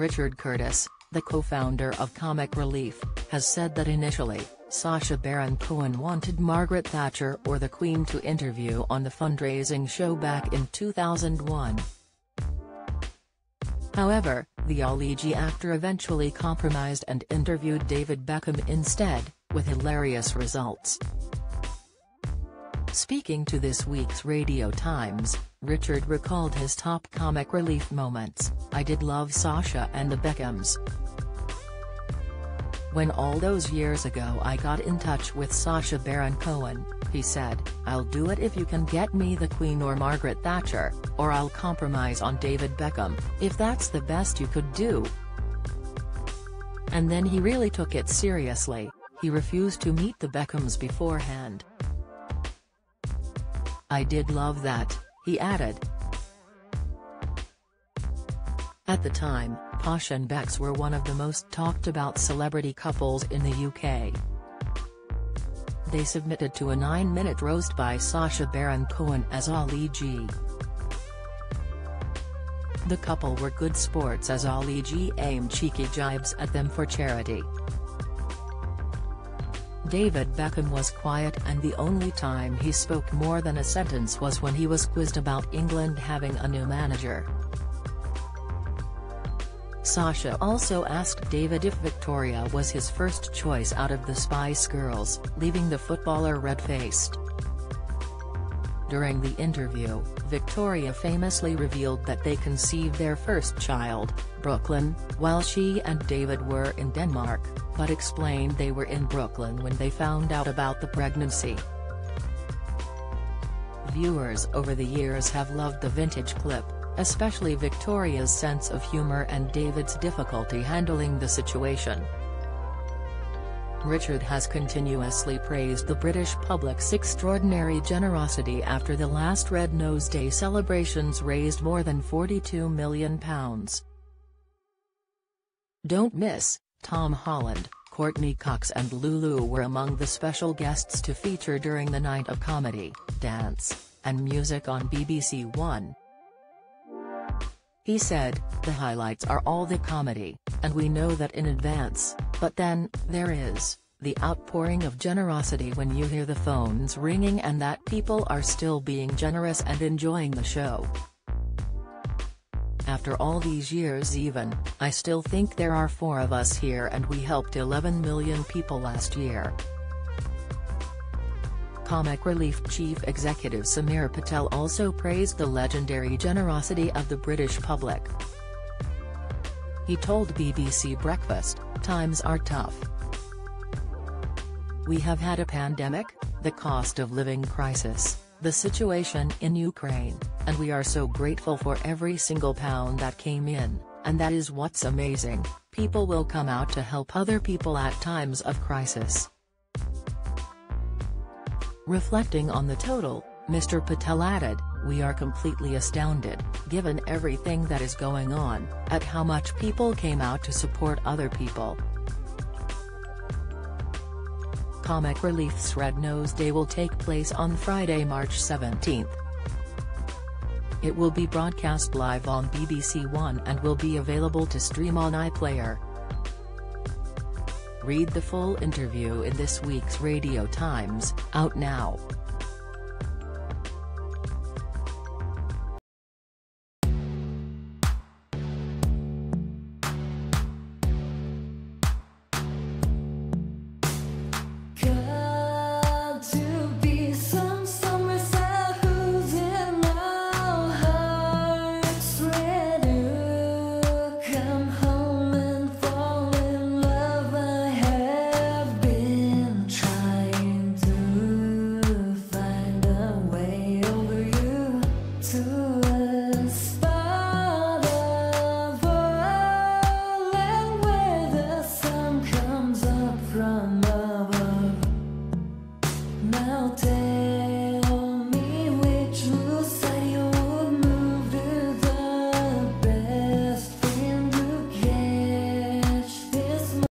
Richard Curtis, the co-founder of Comic Relief, has said that initially, Sacha Baron Cohen wanted Margaret Thatcher or the Queen to interview on the fundraising show back in 2001. However, the Ali G actor eventually compromised and interviewed David Beckham instead, with hilarious results. Speaking to this week's Radio Times, Richard recalled his top comic relief moments, I did love Sacha and the Beckhams. When all those years ago I got in touch with Sacha Baron Cohen, he said, I'll do it if you can get me the Queen or Margaret Thatcher, or I'll compromise on David Beckham, if that's the best you could do. And then he really took it seriously, he refused to meet the Beckhams beforehand. I did love that, he added. At the time, Posh and Becks were one of the most talked about celebrity couples in the UK. They submitted to a nine-minute roast by Sacha Baron Cohen as Ali G. The couple were good sports as Ali G aimed cheeky jibes at them for charity. David Beckham was quiet and the only time he spoke more than a sentence was when he was quizzed about England having a new manager. Sacha also asked David if Victoria was his first choice out of the Spice Girls, leaving the footballer red-faced. During the interview, Victoria famously revealed that they conceived their first child, Brooklyn, while she and David were in Denmark, but explained they were in Brooklyn when they found out about the pregnancy. Viewers over the years have loved the vintage clip, especially Victoria's sense of humor and David's difficulty handling the situation. Richard has continuously praised the British public's extraordinary generosity after the last Red Nose Day celebrations raised more than £42 million. Don't miss, Tom Holland, Courteney Cox and Lulu were among the special guests to feature during the night of comedy, dance, and music on BBC One. He said, the highlights are all the comedy, and we know that in advance, but then, there is, the outpouring of generosity when you hear the phones ringing and that people are still being generous and enjoying the show. After all these years even, I still think there are four of us here and we helped 11 million people last year. Comic Relief Chief Executive Samir Patel also praised the legendary generosity of the British public. He told BBC Breakfast, times are tough. We have had a pandemic, the cost of living crisis, the situation in Ukraine, and we are so grateful for every single pound that came in, and that is what's amazing, people will come out to help other people at times of crisis. Reflecting on the total, Mr. Patel added, we are completely astounded, given everything that is going on, at how much people came out to support other people. Comic Relief's Red Nose Day will take place on Friday, March 17. It will be broadcast live on BBC One and will be available to stream on iPlayer. Read the full interview in this week's Radio Times, out now.